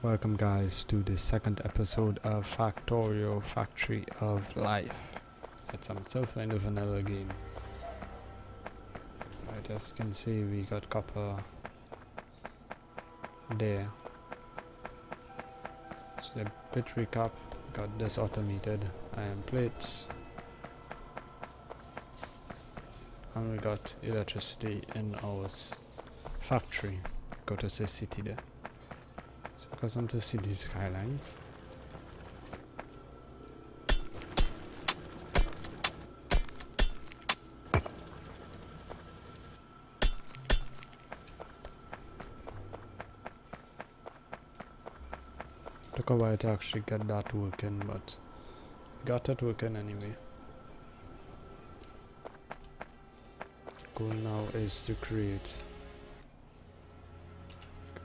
Welcome guys to the second episode of Factorio Factory of Life. It's um, so kind of vanilla game. Right, as you can see we got copper there. So the bit recap got this automated iron plates and we got electricity in our factory. Go to the city there. Because I'm to see these skylines. Took a while to actually get that working, but got it working anyway. Goal now is to create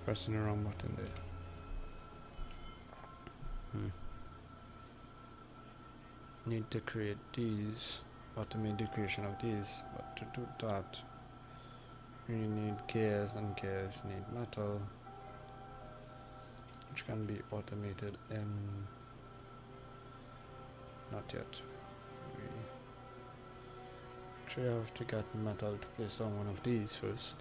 pressing the wrong button there. Hmm. Need to create these, automate the creation of these, but to do that, you need gears and gears need metal, which can be automated in, not yet. We actually have to get metal to place on one of these first.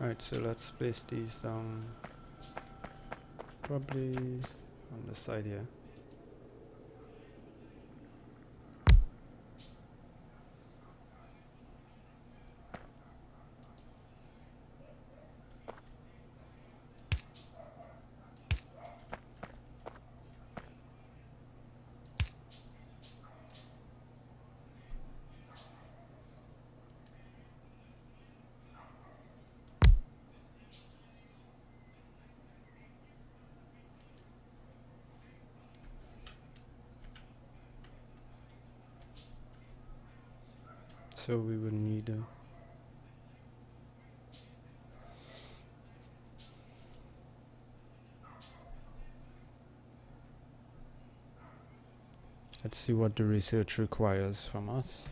Alright, so let's place these down probably on the side here. So we would need a Let's see what the research requires from us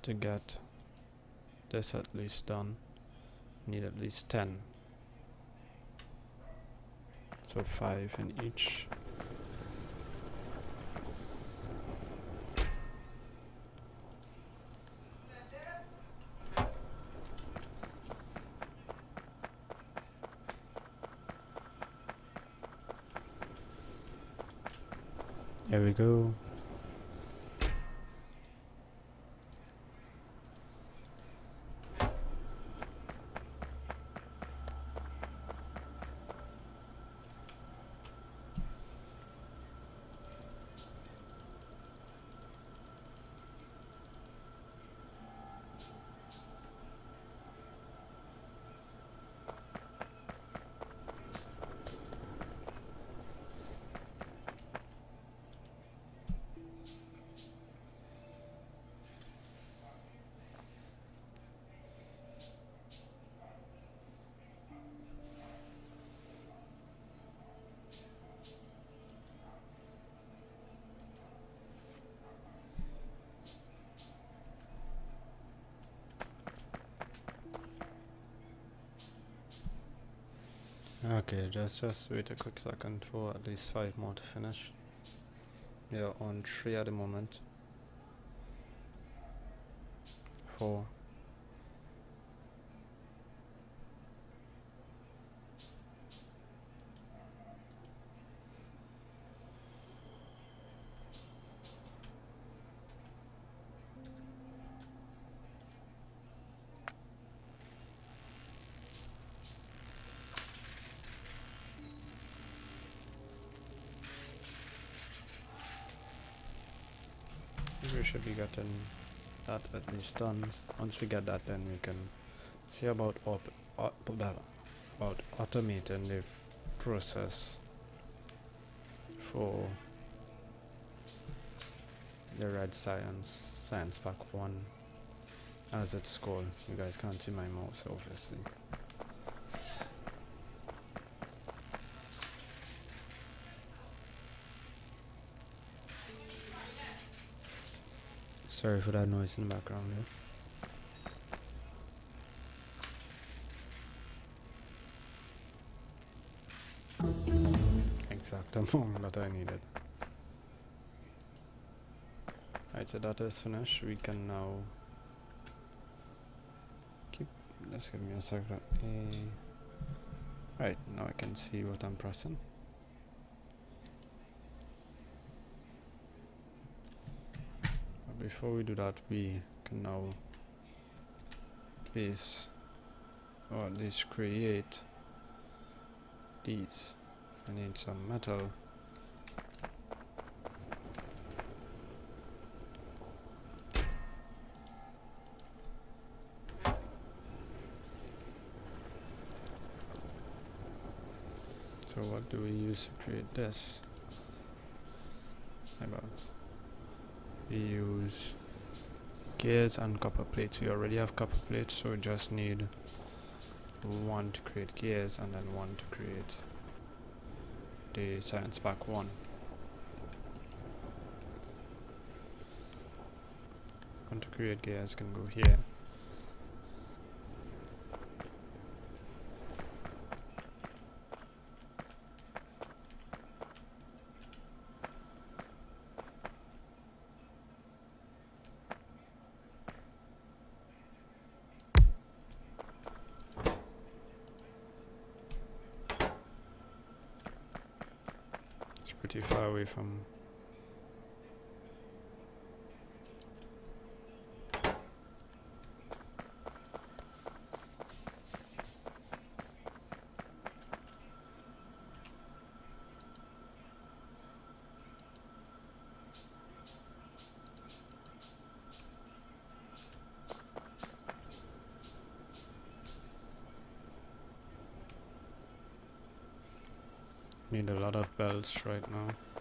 to get this at least done. Need at least 10. So 5 in each. There we go. Okay, just just wait a quick second for at least five more to finish. We are on three at the moment. Four. We should be getting that at least done. Once we get that, then we can see about op about automating the process for the red science science pack one as it's called you guys can't see my mouse obviously sorry for that noise in the background here exact amount that I needed Alright, so that is finished. We can now keep. Let's give me a second. Eh, alright, now I can see what I'm pressing. Before we do that, we can now place or at least create these. I need some metal. So what do we use to create this? About use gears and copper plates. We already have copper plates, so we just need one to create gears and then one to create the science pack one. One to create gears can go here. Pretty far away from Need a bells right now.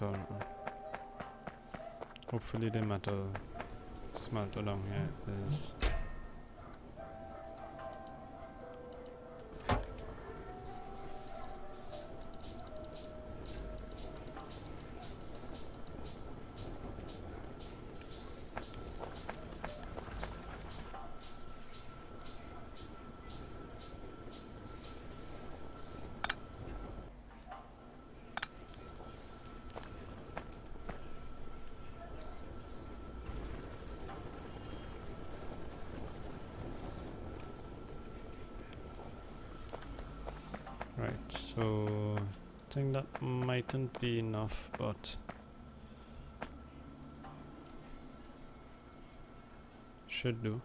Metal. Hopefully the metal smelt along here is Right, so I think that mightn't be enough, but should do.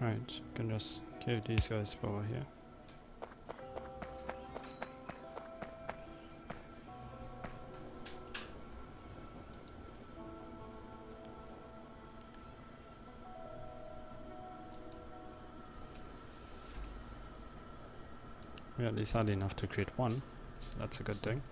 Right, can just give these guys power here. We at least had enough to create one. That's a good thing.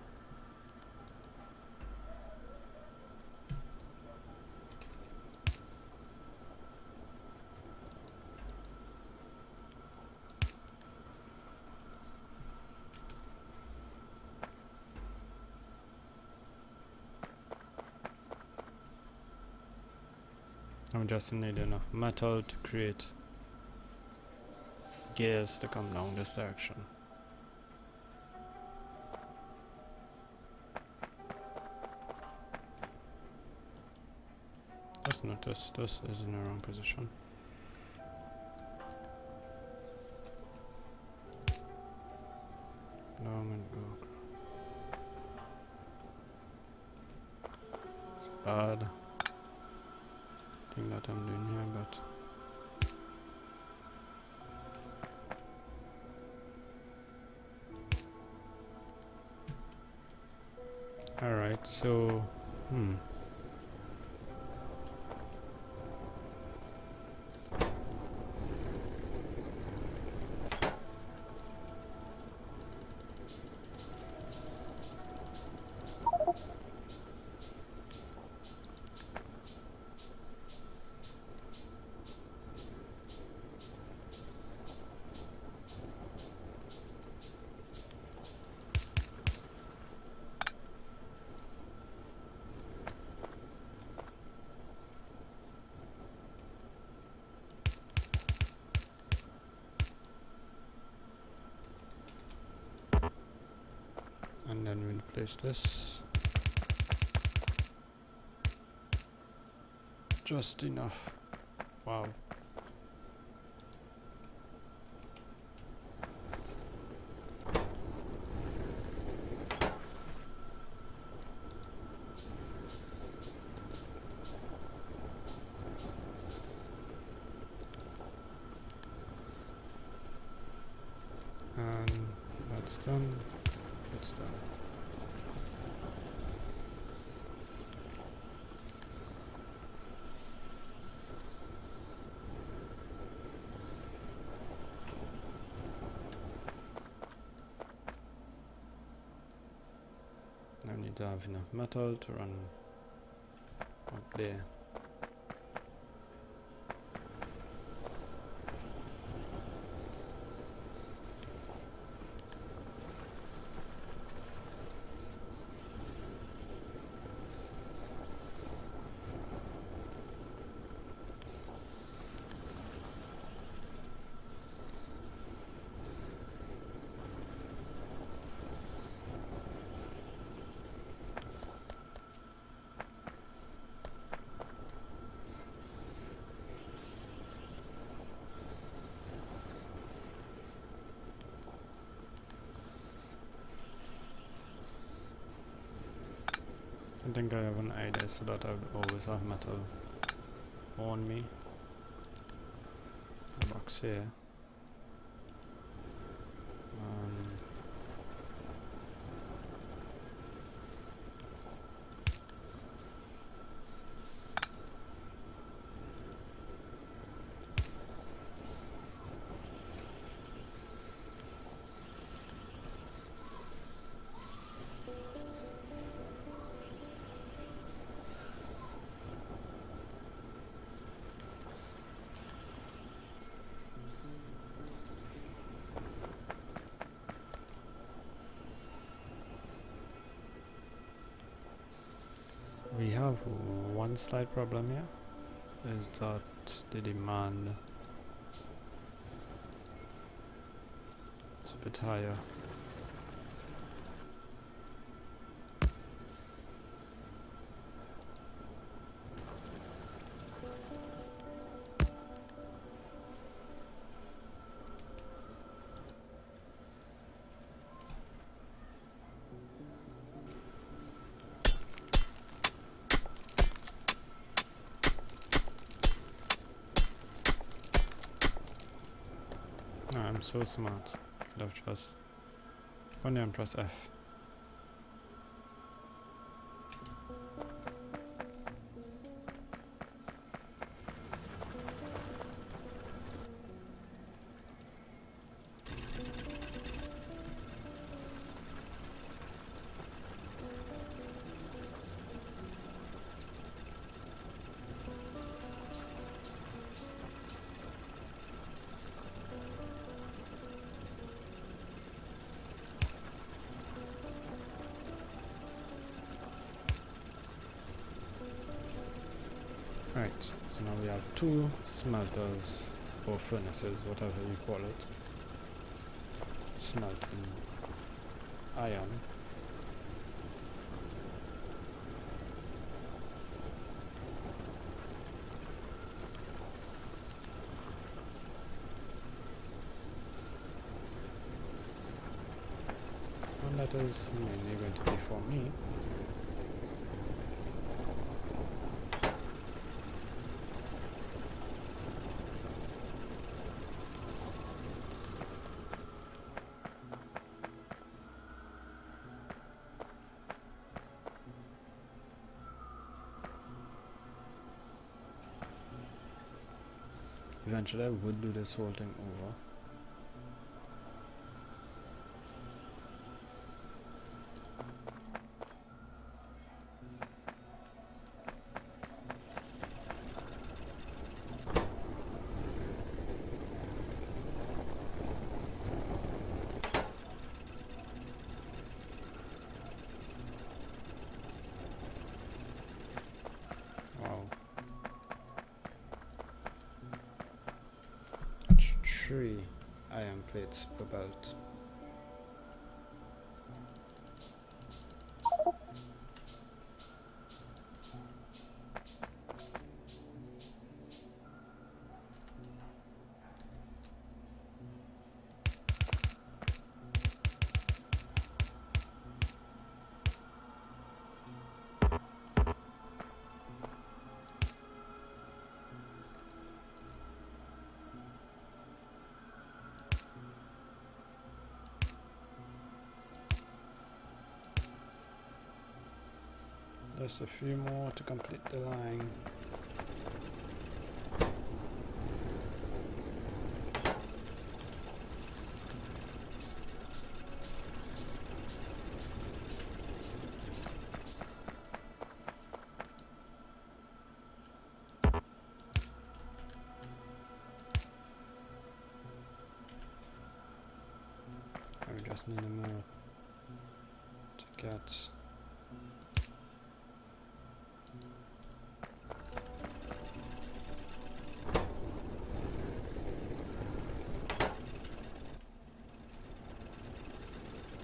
Just need enough metal to create gears to come down this direction. Just notice this is in the wrong position. Long and go. It's bad that I'm doing here, but Alright, so hmm then this just enough? Wow and that's done that's done I have enough metal to run up there. I think I have an idea so that I would always have metal on me. Box here. Have one slight problem here is that the demand is a bit higher I'm so smart. I could have just only on press F. two smelters or furnaces, whatever you call it, smelting iron. And that is mainly going to be for me. Eventually I would do this whole thing over. Just a few more to complete the line. And we just need a more to get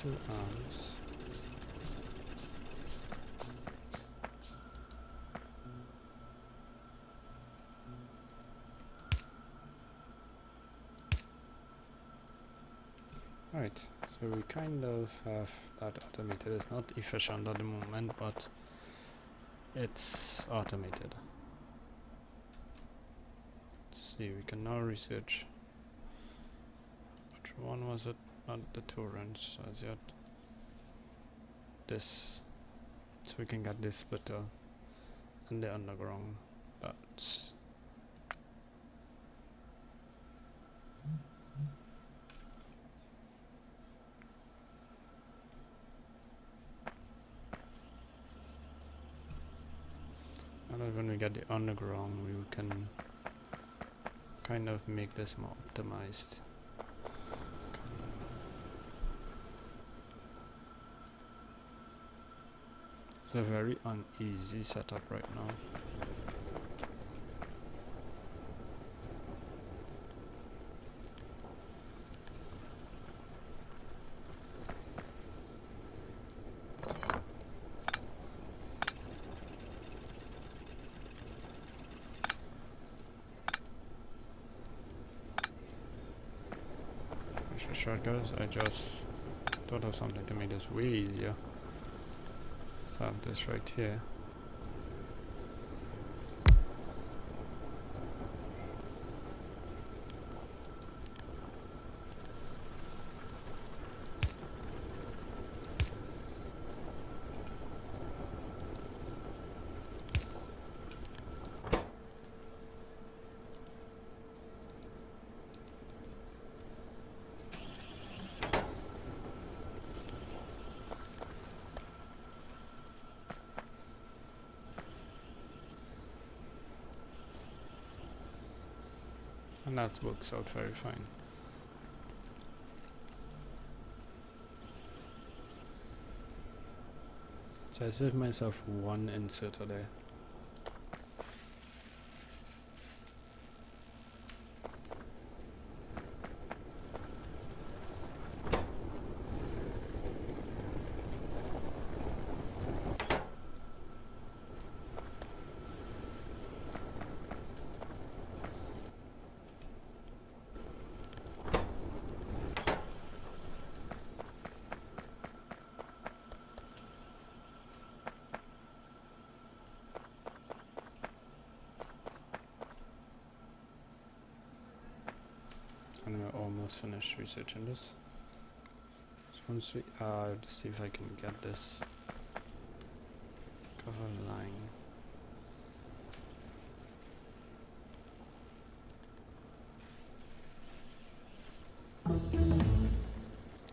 two arms. Right, so we kind of have that automated. It's not efficient at the moment, but it's automated. Let's see, we can now research. Which one was it? Not the torrents as yet. This, so we can get this better in the underground, but When we get the underground, we can kind of make this more optimized. It's a very uneasy setup right now. Shortcuts, I just thought of something to make this way easier. So this right here. And that works out very fine. So I saved myself one insert there. Almost finished researching this. So once we let's see if I can get this cover line.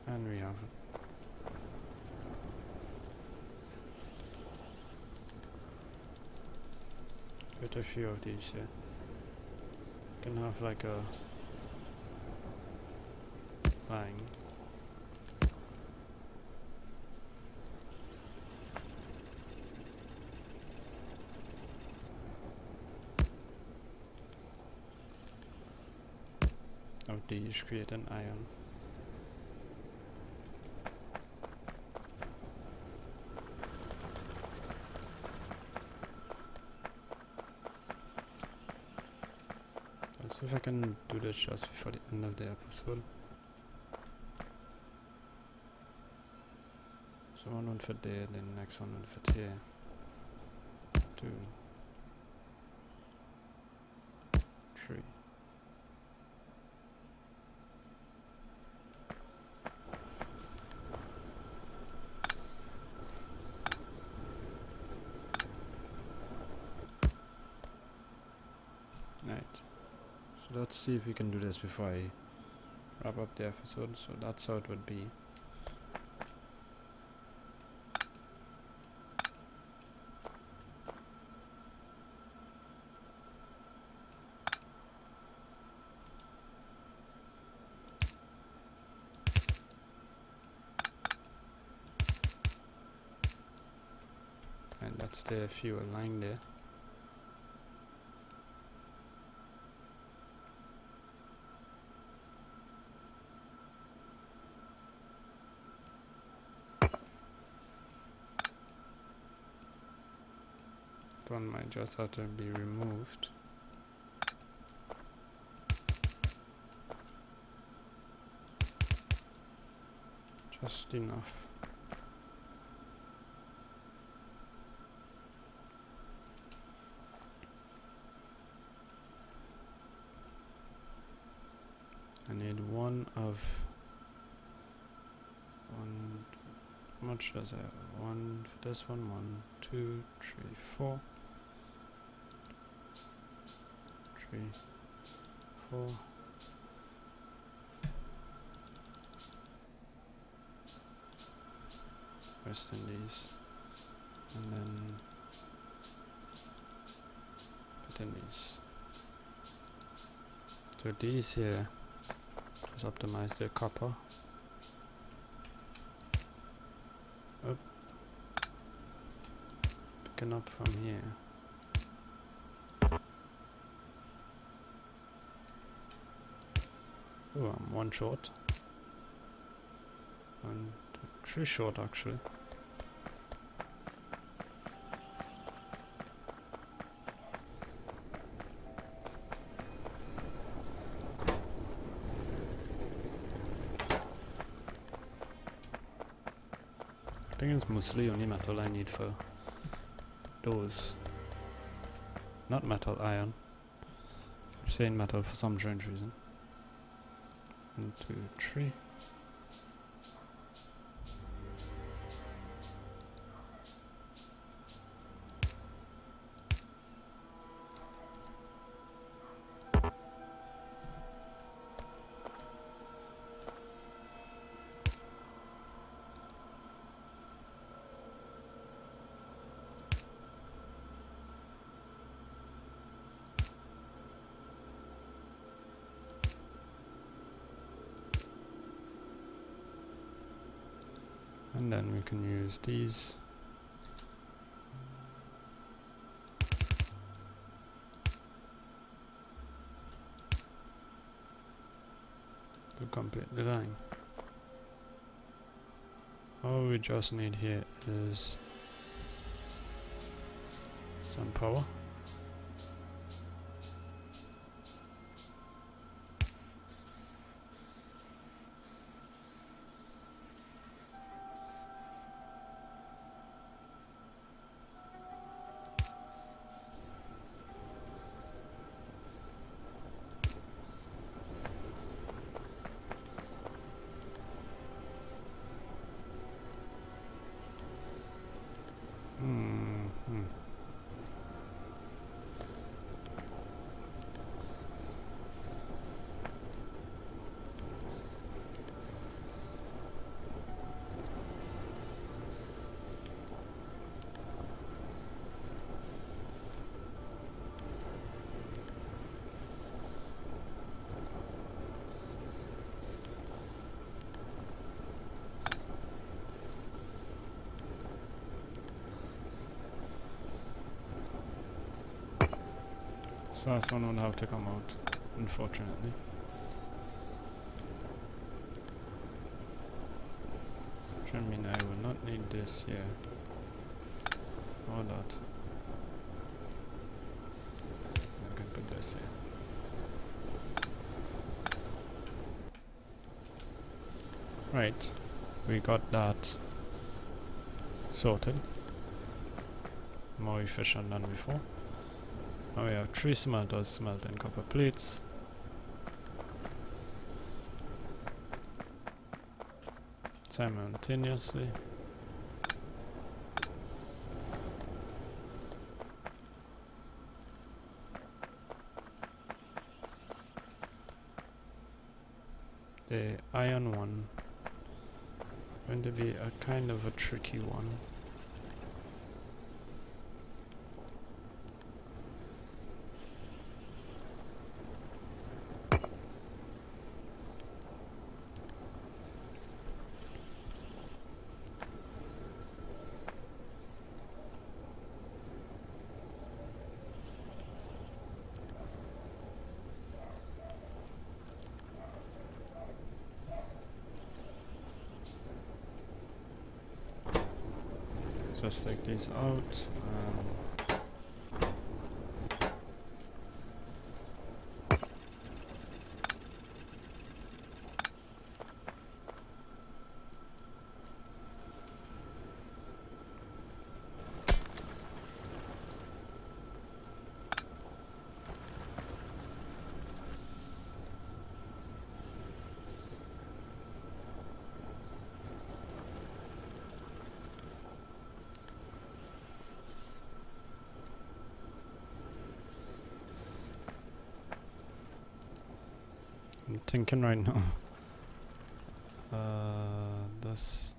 And we have it. Quite a few of these here. Can have like a line. Of these create an ion. Let's see if I can do this just before the end of the episode. So one would fit there, then the next one would fit here. Two. Three. Right. So let's see if we can do this before I wrap up the episode. So that's how it would be. And that's the fuel line there. one might just have to be removed. Just enough. I need one of one how much does one for this one one two three four three, four. West Indies, and then West Indies. So these here, just optimize the copper. Up. Picking up from here. Oh, I'm one short. Two, three short actually. I think it's mostly only metal I need for those. Not metal, iron. I'm saying metal for some strange reason. One, two, three. And then we can use these. To complete the line all we just need here is some power This one will have to come out, unfortunately. I mean I will not need this here. Or that. I can put this here. Right, we got that sorted. More efficient than before. Now we have three smelters smelting copper plates. Simultaneously. The iron one going to be a kind of a tricky one. These out. Um, I'm thinking right now. Uh, this.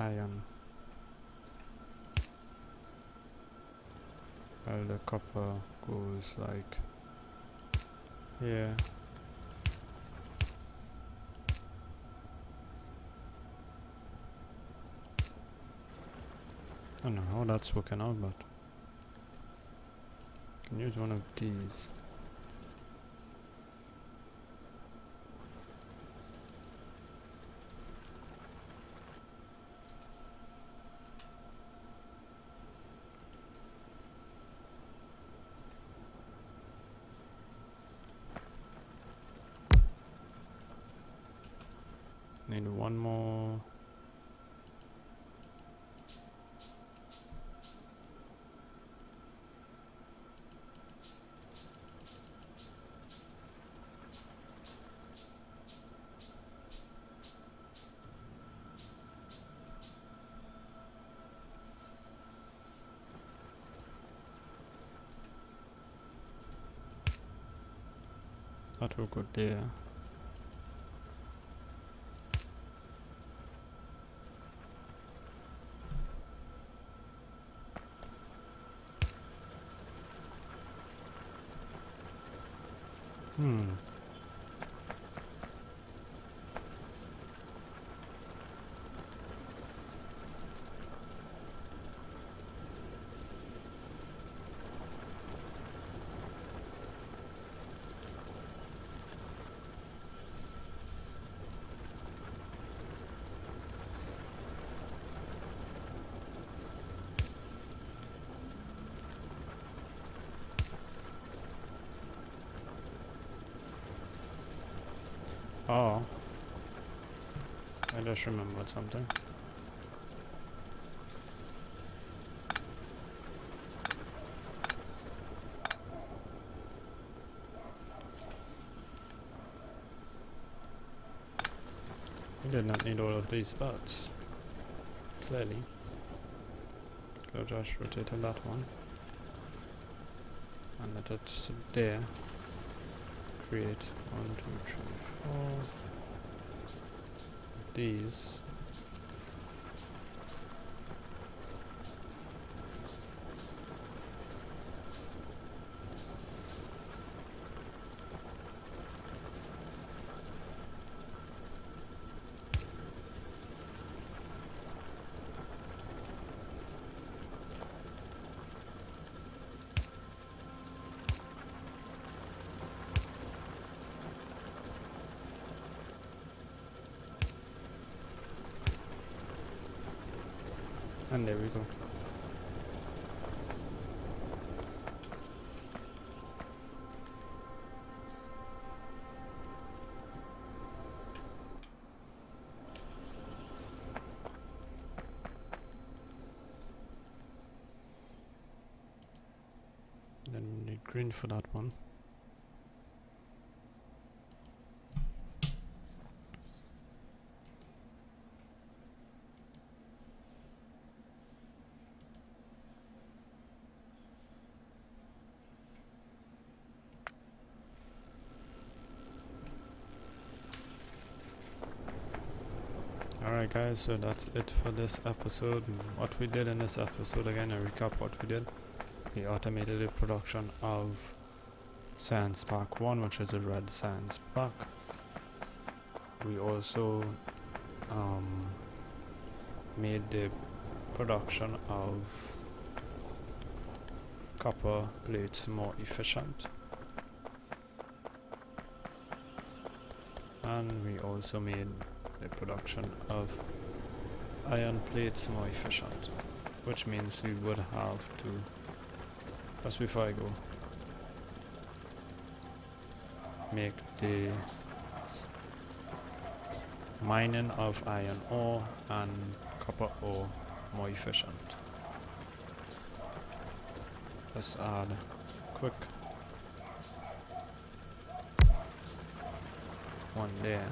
Be iron. While the copper goes like here. I don't know how that's working out, but can use one of these. Need one more. That will go there. Hmm. Oh. I just remembered something. We did not need all of these spots. Clearly. Go just rotate on that one. And let it sit there. Create one, two, three, four. These. And there we go. Then we need green for that one. Alright guys, so that's it for this episode. What we did in this episode, again, I recap what we did. We automated the production of Science Pack 1, which is a red Science Pack. We also um, made the production of copper plates more efficient. And we also made the production of iron plates more efficient which means we would have to just before I go make the mining of iron ore and copper ore more efficient. Let's add quick one there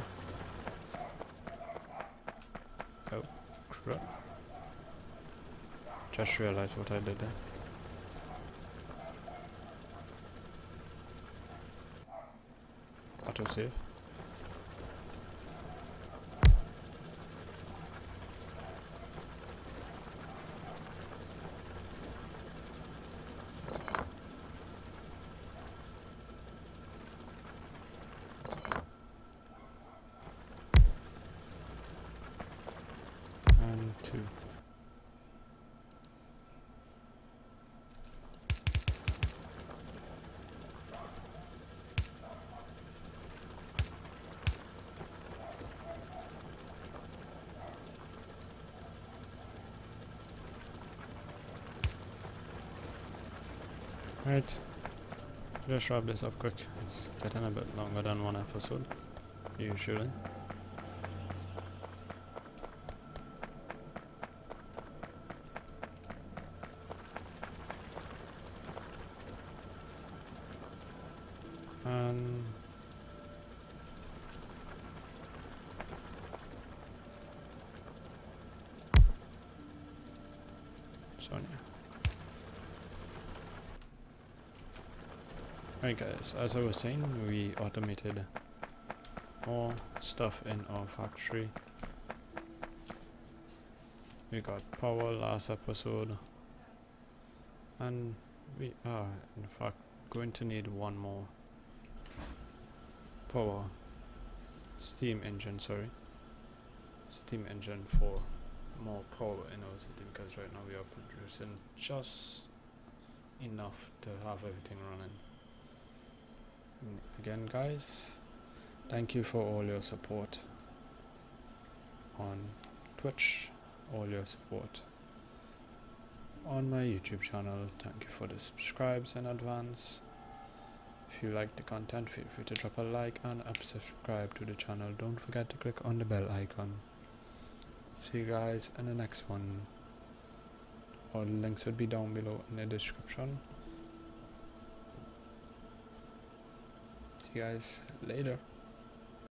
Just realized what I did there. Autosave. And two. Right. Just wrap this up quick. It's getting a bit longer than one episode, usually. And Sonia. Right guys, as I was saying, we automated more stuff in our factory. We got power last episode. And we are in fact going to need one more power. Steam engine sorry. Steam engine for more power in our city because right now we are producing just enough to have everything running again guys. Thank you for all your support on twitch all your support on my youtube channel. Thank you for the subscribes in advance. If you like the content feel free to drop a like and subscribe to the channel. Don't forget to click on the bell icon. See you guys in the next one. All links will be down below in the description you guys later.